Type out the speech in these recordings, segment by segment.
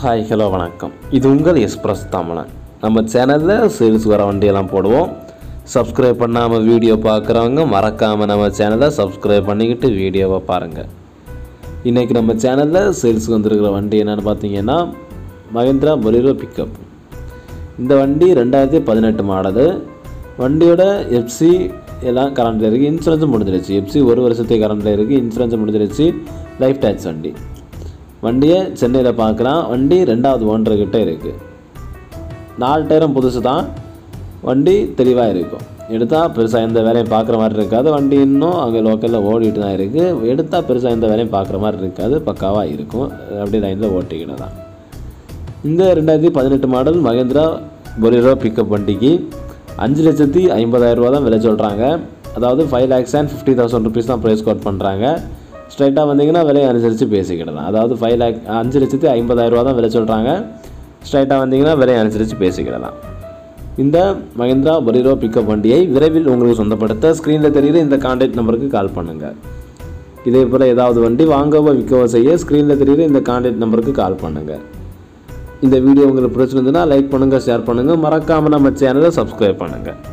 Hi hello வணக்கம். இது உங்கள் எக்ஸ்பிரஸ் தமிழன். நம்ம சேனலில் சேல்ஸ் வர வண்டியெல்லாம் போடுவோம். சப்ஸ்கிரைப் பண்ணாமல் வீடியோ பார்க்குறவங்க மறக்காமல் நம்ம சேனலை சப்ஸ்கிரைப் பண்ணிக்கிட்டு வீடியோவை பாருங்கள் இன்றைக்கி நம்ம சேனலில் சேல்ஸுக்கு வந்திருக்கிற வண்டி என்னென்னு பார்த்தீங்கன்னா மகேந்திரா பொலிரோ பிக்கப் இந்த வண்டி ரெண்டாயிரத்தி பதினெட்டு மாடலு. வண்டியோட எஃப்சி எல்லாம் கரண்டில் இருக்குது இன்சூரன்ஸும் முடிஞ்சிருச்சு. எஃப்சி ஒரு வருஷத்துக்கு கரண்டில் இருக்குது இன்சூரன்ஸும் முடிஞ்சிருச்சு. லைஃப் டேக்ஸ் வண்டி. வண்டியை சென்னையில் பார்க்குறான் வண்டி ரெண்டாவது ஓனர்கிட்ட இருக்குது நாலு டயரும் புதுசு தான். வண்டி தெளிவாக இருக்கும். எடுத்தால் பெருசாக எந்த வேலையும் பார்க்குற மாதிரி இருக்காது. வண்டி இன்னும் அங்கே லோக்கலில் ஓடிட்டு தான் இருக்குது எடுத்தால் பெருசாக எந்த வேலையும் பார்க்குற மாதிரி இருக்காது. பக்காவாக இருக்கும். அப்படியே லைனில் ஓட்டிக்கிட்டு தான். இந்த ரெண்டாயிரத்தி பதினெட்டு மாடல் மகேந்திரா பொலிரோ பிக்கப் வண்டிக்கு அஞ்சு லட்சத்தி ஐம்பதாயிரரூபா தான் விலை சொல்கிறாங்க அதாவது five lakhs and fifty thousand rupees தான் ப்ரைஸ் கோட் பண்ணுறாங்க ஸ்ட்ரைட்டாக வந்தீங்கன்னா விலையை அனுசரித்து பேசிக்கிடலாம். அதாவது ஃபைவ் லேக் அஞ்சு லட்சத்து ஐம்பதாயிரரூவா தான் விலை சொல்கிறாங்க ஸ்ட்ரைட்டாக வந்தீங்கன்னா விலையை அனுசரித்து பேசிக்கிடலாம். இந்த மஹிந்திரா பொலிரோ பிக்கப் வண்டியை விரைவில் உங்களுக்கு சொந்தப்படுத்த ஸ்க்ரீனில் தெரிகிற இந்த கான்டாக்ட் நம்பருக்கு கால் பண்ணுங்கள் இதே போல் ஏதாவது வண்டி வாங்கவோ விற்கவோ செய்ய ஸ்க்ரீனில் தெரிகிற இந்த கான்டாக்ட் நம்பருக்கு கால் பண்ணுங்கள் இந்த வீடியோ உங்களுக்கு பிடிச்சிருந்துன்னா லைக் பண்ணுங்கள் ஷேர் பண்ணுங்கள் மறக்காமல் நம்ம சேனலை சப்ஸ்கிரைப் பண்ணுங்கள்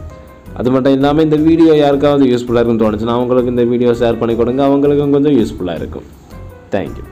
அது மட்டும் இல்லாமல் இந்த வீடியோ யாருக்காவது யூஸ்ஃபுல்லாக இருக்குன்னு தோணுச்சுன்னா அவங்களுக்கு இந்த வீடியோ ஷேர் பண்ணி கொடுங்க. அவங்களுக்கும் கொஞ்சம் யூஸ்ஃபுல்லாக இருக்கும். தேங்க்யூ